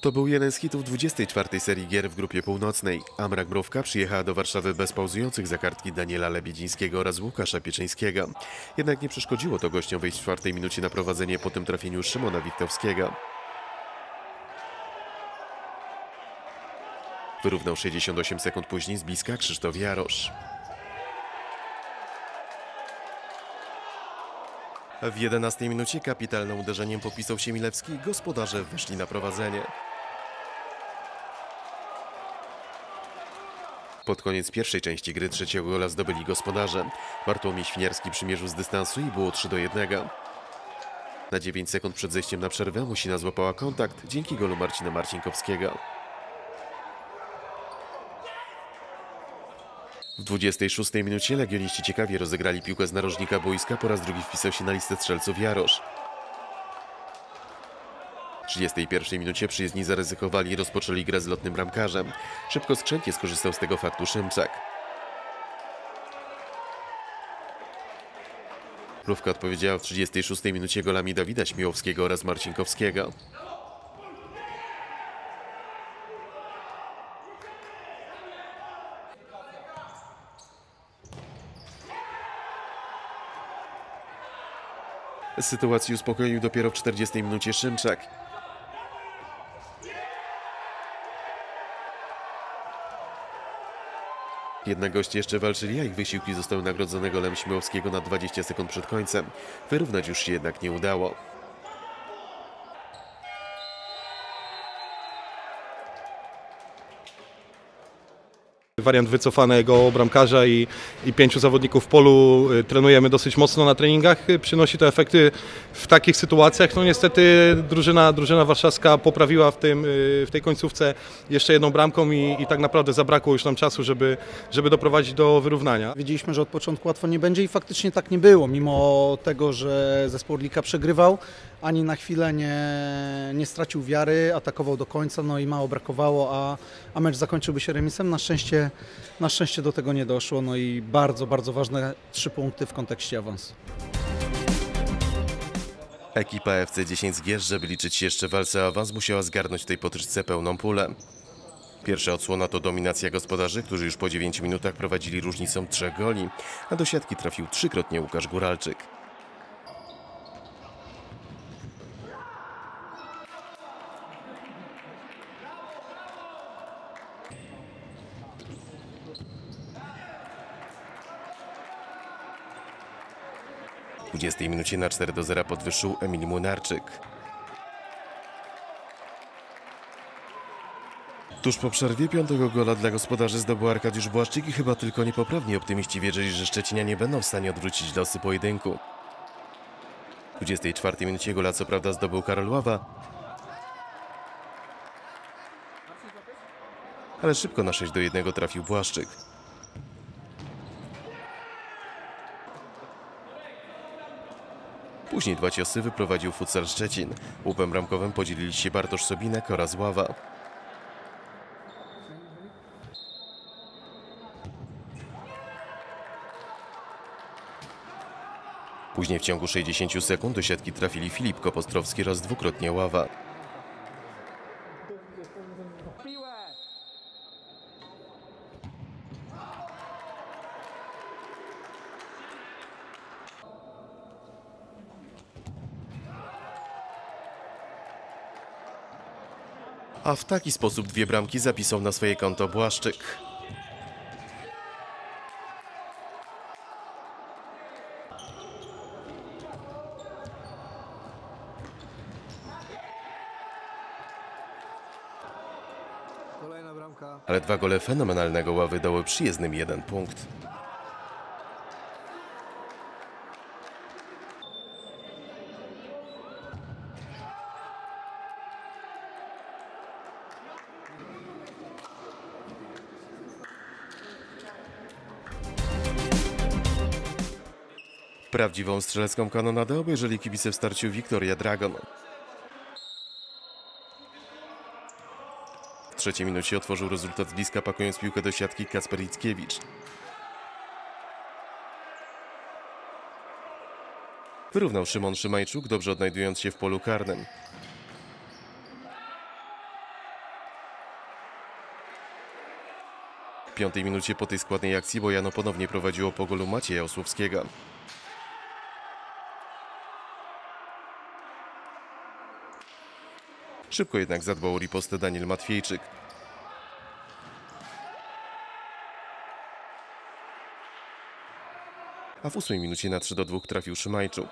To był jeden z hitów 24 serii gier w grupie północnej. Amrak Mrówka przyjechała do Warszawy bez pauzujących za kartki Daniela Lebiedzińskiego oraz Łukasza Pieczyńskiego. Jednak nie przeszkodziło to gościom wejść w czwartej minucie na prowadzenie po tym trafieniu Szymona Witkowskiego. Wyrównał 68 sekund później z bliska Krzysztof Jarosz. W 11 minucie kapitalnym uderzeniem popisał się Milewski gospodarze wyszli na prowadzenie. Pod koniec pierwszej części gry trzeciego gola zdobyli gospodarze. Bartłomiej Świniarski przymierzył z dystansu i było 3 do 1. Na 9 sekund przed zejściem na przerwę Musina złapała kontakt dzięki golu Marcina Marcinkowskiego. W 26 minucie legioniści ciekawie rozegrali piłkę z narożnika boiska, po raz drugi wpisał się na listę strzelców Jarosz. W 31 minucie przyjezdni zaryzykowali i rozpoczęli grę z lotnym bramkarzem. Szybko skrzętnie skorzystał z tego faktu Szymczak. Mrówka odpowiedziała w 36 minucie golami Dawida Śmiłowskiego oraz Marcinkowskiego. Sytuację uspokoił dopiero w 40 minucie Szymczak. Jednak goście jeszcze walczyli, a ich wysiłki zostały nagrodzone golem na 20 sekund przed końcem. Wyrównać już się jednak nie udało. Wariant wycofanego bramkarza i, i pięciu zawodników w polu y, trenujemy dosyć mocno na treningach. Y, Przynosi to efekty w takich sytuacjach. No niestety drużyna, drużyna warszawska poprawiła w, tym, y, w tej końcówce jeszcze jedną bramką i, i tak naprawdę zabrakło już nam czasu, żeby, żeby doprowadzić do wyrównania. Wiedzieliśmy, że od początku łatwo nie będzie i faktycznie tak nie było, mimo tego, że zespół Orlika przegrywał, ani na chwilę nie, nie stracił wiary, atakował do końca, no i mało brakowało, a, a mecz zakończyłby się remisem. Na szczęście, na szczęście do tego nie doszło, no i bardzo, bardzo ważne trzy punkty w kontekście awansu. Ekipa FC 10 Zgierz, żeby liczyć się jeszcze walce awans, musiała zgarnąć w tej potyczce pełną pulę. Pierwsza odsłona to dominacja gospodarzy, którzy już po 9 minutach prowadzili różnicą trzech goli, a do siatki trafił trzykrotnie Łukasz Góralczyk. 20 minucie na 4 do 0 podwyższył Emil Młynarczyk. Tuż po przerwie piątego gola dla gospodarzy zdobył Arkadiusz Błaszczyk i chyba tylko niepoprawni optymiści wierzyli, że Szczecinia nie będą w stanie odwrócić losy pojedynku. W 24 minucie gola co prawda zdobył Karol Ława, ale szybko na 6 do 1 trafił Błaszczyk. Później dwa ciosy wyprowadził futsal Szczecin. Łupem bramkowym podzielili się Bartosz Sobinek oraz Ława. Później w ciągu 60 sekund do siatki trafili Filip Kopostrowski oraz dwukrotnie Ława. A w taki sposób dwie bramki zapisał na swoje konto Błaszczyk. Ale dwa gole fenomenalnego ławy dały przyjezdnym jeden punkt. Prawdziwą strzelecką kanonadę obejrzeli kibice w starciu Victoria Dragon. W trzeciej minucie otworzył rezultat bliska, pakując piłkę do siatki Kacper Ickiewicz. Wyrównał Szymon Szymajczuk, dobrze odnajdując się w polu karnym. W piątej minucie po tej składnej akcji Bojano ponownie prowadziło po golu Macieja Osłowskiego. Szybko jednak zadbał o ripostę Daniel Matwiejczyk. A w ósmej minucie na 3 do 2 trafił Szymajczuk.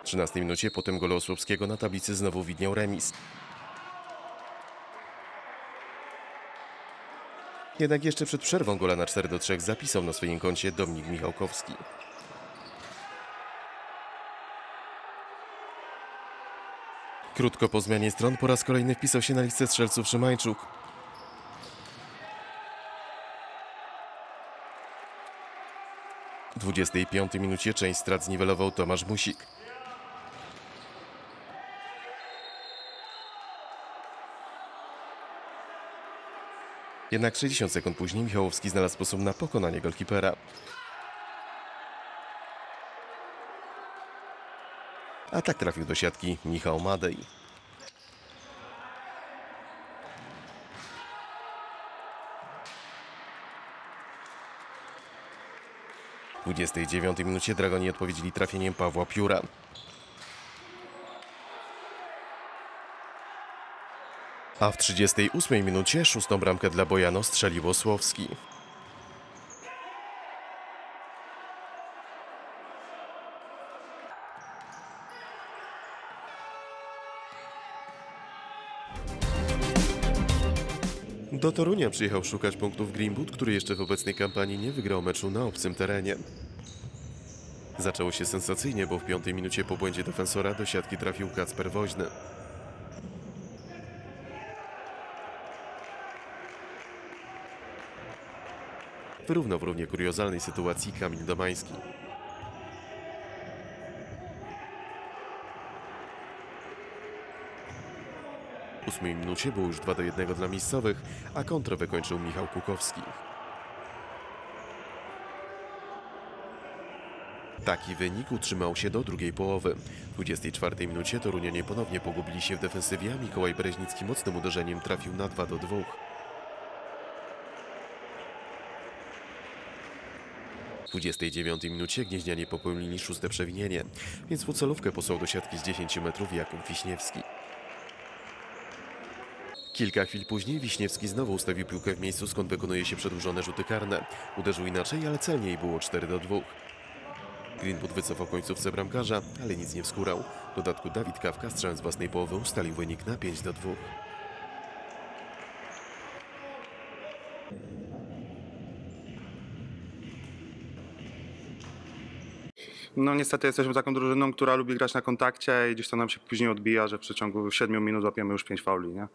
W 13 minucie po tym golu Osłowskiego na tablicy znowu widniał remis. Jednak jeszcze przed przerwą gola na 4 do 3 zapisał na swoim koncie Dominik Michałkowski. Krótko po zmianie stron po raz kolejny wpisał się na listę strzelców Szymańczuk. W 25 minucie część strat zniwelował Tomasz Musik. Jednak 60 sekund później Michałowski znalazł sposób na pokonanie golkipera. A tak trafił do siatki Michał Madej. W 29 minucie Dragoni odpowiedzieli trafieniem Pawła Pióra. A w 38 minucie szóstą bramkę dla Bojano strzelił Osłowski. Do Torunia przyjechał szukać punktów Greenwood, który jeszcze w obecnej kampanii nie wygrał meczu na obcym terenie. Zaczęło się sensacyjnie, bo w piątej minucie po błędzie defensora do siatki trafił Kacper Woźny. Wyrównał w równie kuriozalnej sytuacji Kamil Domański. Ósmej minucie było już 2 do 1 dla miejscowych, a kontrę wykończył Michał Kukowski. Taki wynik utrzymał się do drugiej połowy. W 24 minucie Torunianie ponownie pogubili się w defensywie, a Mikołaj Bereźnicki mocnym uderzeniem trafił na 2 do 2. W 29 minucie Gnieźnianie popełnili szóste przewinienie, więc w posłał do siatki z 10 metrów Jakub Wiśniewski. Kilka chwil później Wiśniewski znowu ustawił piłkę w miejscu, skąd wykonuje się przedłużone rzuty karne. Uderzył inaczej, ale celniej było 4 do 2. Greenwood wycofał końcówce bramkarza, ale nic nie wskórał. W dodatku Dawid Kawka, strzelając z własnej połowy, ustalił wynik na 5 do 2. No niestety jesteśmy taką drużyną, która lubi grać na kontakcie i gdzieś to nam się później odbija, że w przeciągu 7 minut łapiemy już 5 fauli, nie?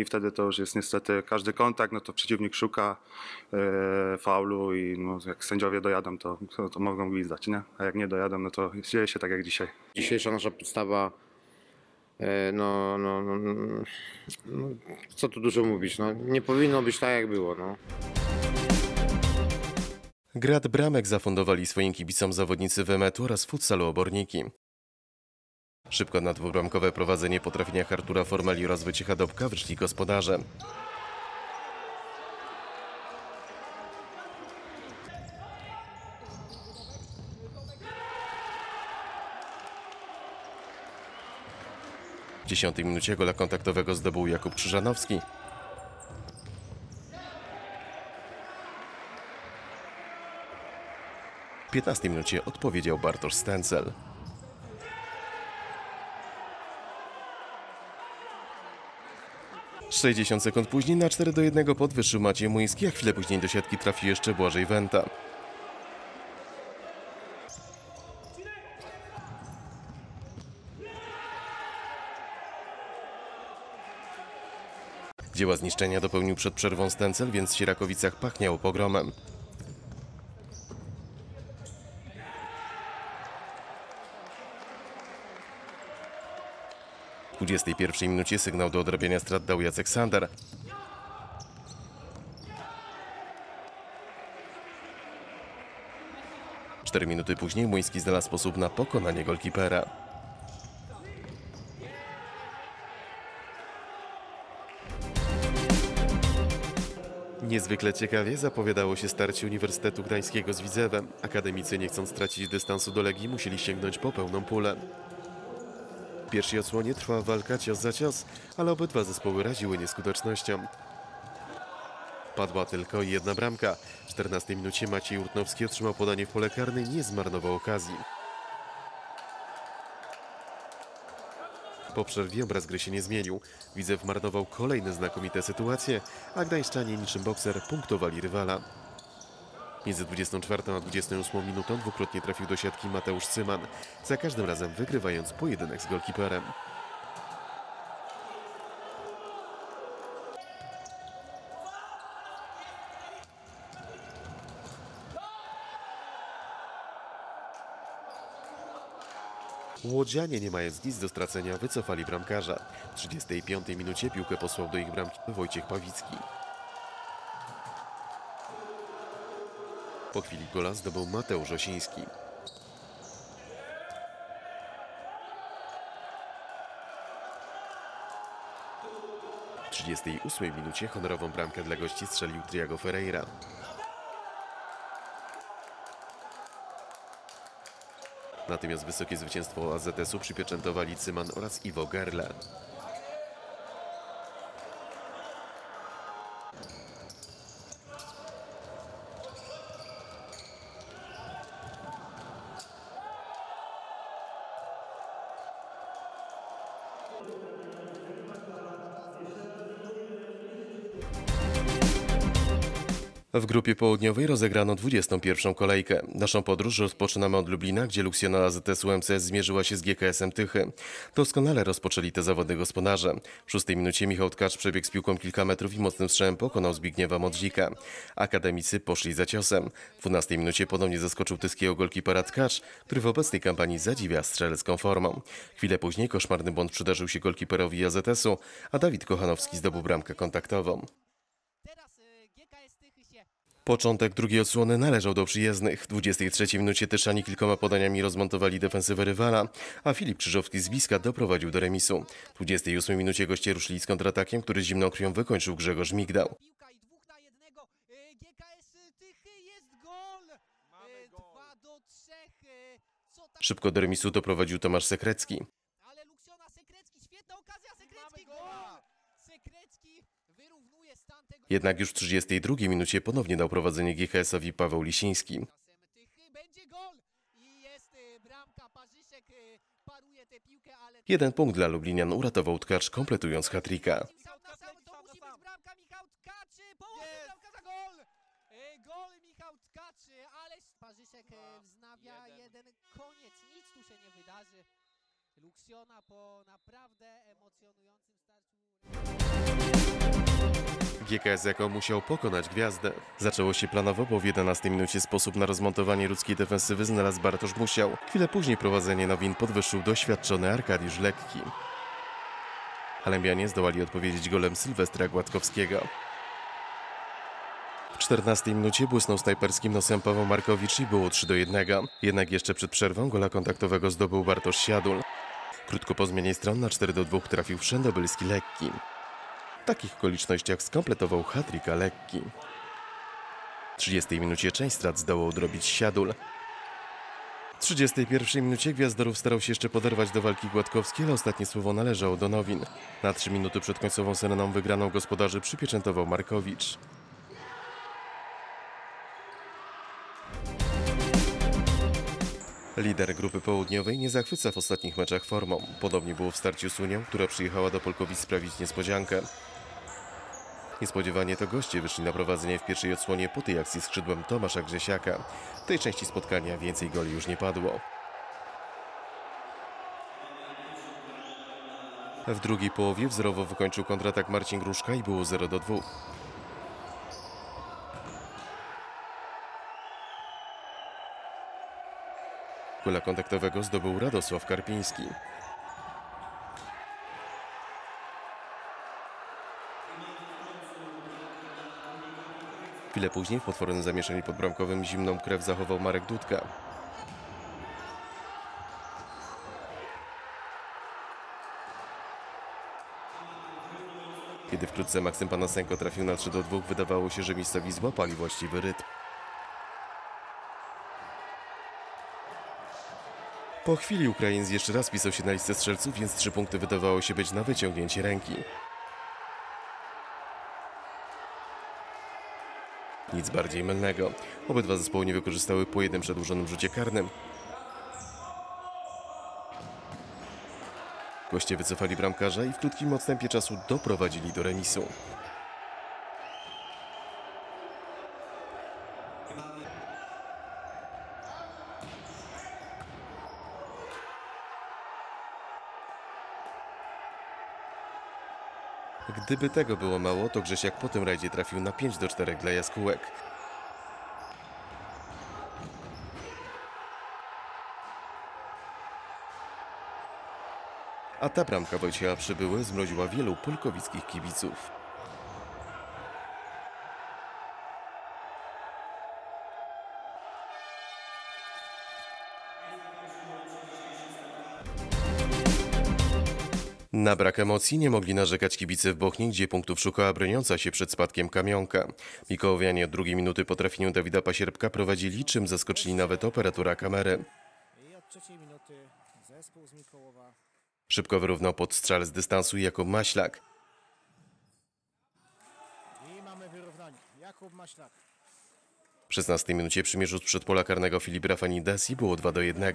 I wtedy to już jest niestety każdy kontakt, no to przeciwnik szuka e, faulu i no, jak sędziowie dojadą, to, to, to mogą gwizdać, nie? A jak nie dojadą, no to dzieje się tak jak dzisiaj. Dzisiejsza nasza podstawa, e, no, no, no, no, co tu dużo mówić, no, nie powinno być tak jak było, no. Grad bramek zafundowali swoim kibicom zawodnicy Wymetu oraz futsalu Oborniki. Szybko na dwubramkowe prowadzenie po trafieniach Artura Formeli oraz Wyciecha Dobka wyszli gospodarze. W 10 minucie gola kontaktowego zdobył Jakub Krzyżanowski. 15 minucie odpowiedział Bartosz Stencel. Sześćdziesiąt sekund później na 4 do 1 podwyższył Maciej Muński, a chwilę później do siatki trafił jeszcze Błażej Wenta. Dzieła zniszczenia dopełnił przed przerwą Stencel, więc w Sierakowicach pachniało pogromem. 21 minucie sygnał do odrabiania strat dał Jacek Sander. Cztery minuty później Młyński znalazł sposób na pokonanie golkipera. Niezwykle ciekawie zapowiadało się starcie Uniwersytetu Gdańskiego z Widzewem. Akademicy nie chcąc stracić dystansu do Legii musieli sięgnąć po pełną pulę. W pierwszej odsłonie trwała walka cios za cios, ale obydwa zespoły raziły nieskutecznością. Padła tylko jedna bramka. W 14 minucie Maciej Urtnowski otrzymał podanie w pole karne i nie zmarnował okazji. Po przerwie obraz gry się nie zmienił. Widzew marnował kolejne znakomite sytuacje, a gdańszczanie niczym bokser punktowali rywala. Między 24 a 28 minutą dwukrotnie trafił do siatki Mateusz Cyman, za każdym razem wygrywając pojedynek z golkiperem. Łodzianie, nie mając nic do stracenia, wycofali bramkarza. W 35 minucie piłkę posłał do ich bramki Wojciech Pawicki. Po chwili gola zdobył Mateusz Osiński. W 38 minucie honorową bramkę dla gości strzelił Triago Ferreira. Natomiast wysokie zwycięstwo AZS-u przypieczętowali Cyman oraz Iwo Gerle. W grupie południowej rozegrano 21. kolejkę. Naszą podróż rozpoczynamy od Lublina, gdzie Luksjona AZS UMCS zmierzyła się z GKS-em Tychy. Doskonale rozpoczęli te zawody gospodarze. W szóstej minucie Michał Tkacz przebiegł z piłką kilka metrów i mocnym strzałem pokonał Zbigniewa Modrzika. Akademicy poszli za ciosem. W 12 minucie ponownie zaskoczył tyskiego golkipera Tkacz, który w obecnej kampanii zadziwia strzelecką formą. Chwilę później koszmarny błąd przydarzył się golkiperowi AZS-u, a Dawid Kochanowski zdobył bramkę kontaktową. Teraz y, GKS Tychy się Początek drugiej odsłony należał do przyjezdnych. W 23 minucie Tyszani kilkoma podaniami rozmontowali defensywę rywala, a Filip Krzyżowski z bliska doprowadził do remisu. W 28 minucie goście ruszyli z kontratakiem, który zimną krwią wykończył Grzegorz Migdał. Y. Y, y, Szybko do remisu doprowadził Tomasz Sekrecki. ale Luksjona Sekrecki, świetna okazja, Sekrecki gol. Sekrecki wyrównuje stan tego. Jednak już w 32 minucie ponownie dał prowadzenie GKS-owi Paweł Lisiński. Czasem Tychy będzie gol i jest y, bramka. Parzyszek y, Jeden punkt dla Lublinian uratował Tkacz, kompletując hat-tricka. Sam na sam, to musi być bramka Michał Tkaczy, połowy bramka za gol! Gol Michał Tkaczy, ale Parzyszek wznawia jeden koniec, nic tu się nie wydarzy. Luksjona po naprawdę emocjonującym. GKS jako musiał pokonać gwiazdę. Zaczęło się planowo, bo w 11 minucie sposób na rozmontowanie ludzkiej defensywy znalazł Bartosz Musiał. Chwilę później prowadzenie Nowin podwyższył doświadczony Arkadiusz Lekki. Halembianie zdołali odpowiedzieć golem Sylwestra Gładkowskiego. W 14 minucie błysnął snajperskim nosem Paweł Markowicz i było 3 do 1. Jednak jeszcze przed przerwą gola kontaktowego zdobył Bartosz Siadul. Krótko po zmianie stron na 4 do 2 trafił wszędobylski Lekki. W takich okolicznościach skompletował hat-tricka lekki. W 30 minucie część strat zdołał odrobić Siadul. W 31 minucie Gwiazdorów starał się jeszcze poderwać do walki Gładkowski, ale ostatnie słowo należało do Nowin. Na 3 minuty przed końcową sereną wygraną gospodarzy przypieczętował Markowicz. Lider grupy południowej nie zachwyca w ostatnich meczach formą. Podobnie było w starciu z Unią, która przyjechała do Polkowic sprawić niespodziankę. Niespodziewanie to goście wyszli na prowadzenie w pierwszej odsłonie po tej akcji skrzydłem Tomasza Grzesiaka. W tej części spotkania więcej goli już nie padło. W drugiej połowie wzorowo wykończył kontratak Marcin Gruszka i było 0 do 2. Gola kontaktowego zdobył Radosław Karpiński. Chwilę później w potwornym zamieszaniu podbramkowym zimną krew zachował Marek Dudka. Kiedy wkrótce Maksym Panasenko trafił na 3 do 2, wydawało się, że miejscowi złapali właściwy rytm. Po chwili Ukraińc jeszcze raz pisał się na listę strzelców, więc trzy punkty wydawało się być na wyciągnięcie ręki. Nic bardziej mylnego. Obydwa zespoły nie wykorzystały po jednym przedłużonym rzucie karnym. Goście wycofali bramkarza i w krótkim odstępie czasu doprowadzili do remisu. Gdyby tego było mało, to Grzesiak po tym rajdzie trafił na 5 do 4 dla jaskółek. A ta bramka Wojciecha Przybyły zmroziła wielu polkowickich kibiców. Na brak emocji nie mogli narzekać kibice w Bochni, gdzie punktów szukała broniąca się przed spadkiem kamionka. Mikołowianie od drugiej minuty po trafieniu Dawida Pasierbka prowadzili, czym zaskoczyli nawet operatora kamery. I od trzeciej minuty zespół z Mikołowa Szybko wyrównał podstrzał z dystansu Jakub Maślak. i mamy wyrównanie. Jakub Maślak. W 16 minucie przymierzył sprzed pola karnego Filip Rafanides i było 2 do 1.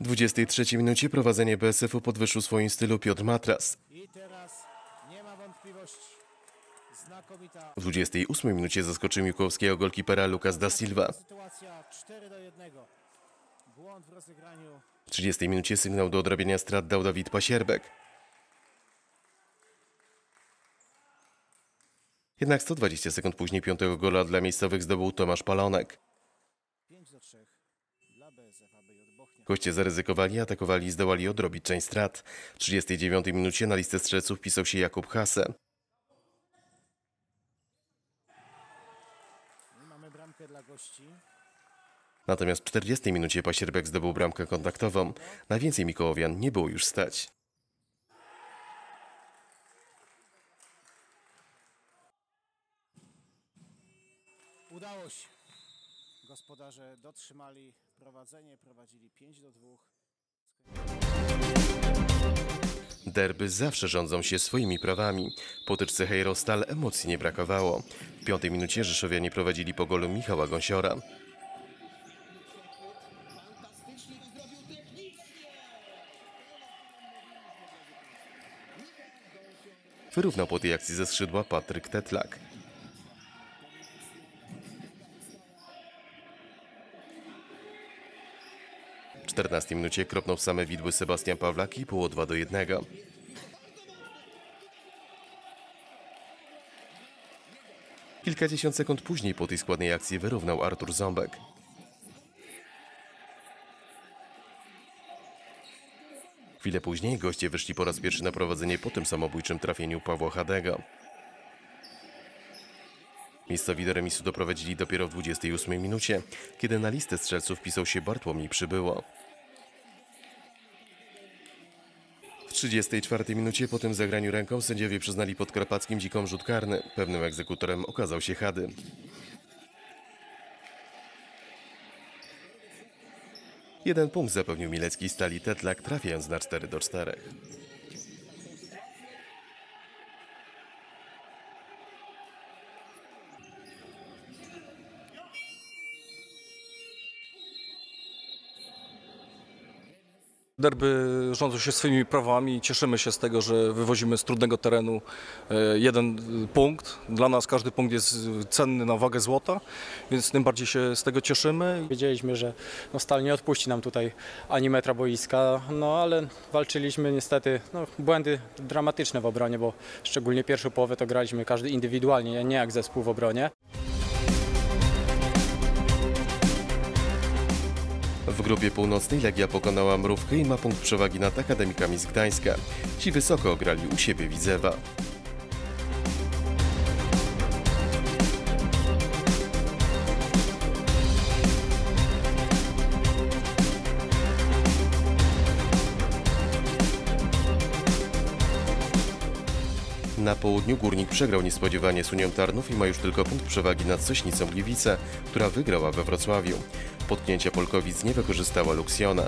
W 23 minucie prowadzenie BSF-u podwyższył swoim stylu Piotr Matras. W 28 minucie zaskoczył Miłkowskiego golkipera Lucas da Silva. sytuacja 4 do 1. Błąd w rozegraniu. W 30 minucie sygnał do odrabiania strat dał Dawid Pasierbek. Jednak 120 sekund później piątego gola dla miejscowych zdobył Tomasz Palonek. 5 do 3 dla BSF ABJ Bochnia. Goście zaryzykowali, atakowali i zdołali odrobić część strat. W 39 minucie na listę strzelców wpisał się Jakub Hase. Mamy bramkę dla gości. Natomiast w 40 minucie Pasierbek zdobył bramkę kontaktową. Na więcej Mikołowian nie było już stać. Udało się. Gospodarze dotrzymali prowadzenie, prowadzili 5 do 2. Derby zawsze rządzą się swoimi prawami. Po tyczce Hejrostal emocji nie brakowało. W piątej minucie Rzeszowianie prowadzili po golu Michała Gąsiora. Wyrównał po tej akcji ze skrzydła Patryk Tetlak. 14 minucie kropnął w same widły Sebastian Pawlak i było 2 do 1. Kilkadziesiąt sekund później po tej składnej akcji wyrównał Artur Ząbek. Chwilę później goście wyszli po raz pierwszy na prowadzenie po tym samobójczym trafieniu Pawła Hadego. Miejscowi do remisu doprowadzili dopiero w 28 minucie, kiedy na listę strzelców wpisał się Bartłomiej Przybyło. 34 minucie po tym zagraniu ręką sędziowie przyznali pod Krapackim dziką rzut karny. Pewnym egzekutorem okazał się Hady. Jeden punkt zapewnił Milecki stali Tetlak, trafiając na 4 do 4. Derby rządzą się swoimi prawami i cieszymy się z tego, że wywozimy z trudnego terenu e, jeden punkt. Dla nas każdy punkt jest cenny na wagę złota, więc tym bardziej się z tego cieszymy. Wiedzieliśmy, że no Stal nie odpuści nam tutaj ani metra boiska, no ale walczyliśmy niestety, no, błędy dramatyczne w obronie, bo szczególnie pierwszą połowę to graliśmy każdy indywidualnie, nie jak zespół w obronie. W grupie północnej Legia pokonała Mrówkę i ma punkt przewagi nad Akademikami z Gdańska. Ci wysoko grali u siebie Widzewa. Południu Górnik przegrał niespodziewanie z Unią Tarnów i ma już tylko punkt przewagi nad Sośnicą Gliwice, która wygrała we Wrocławiu. Potknięcia Polkowic nie wykorzystała Luksjona.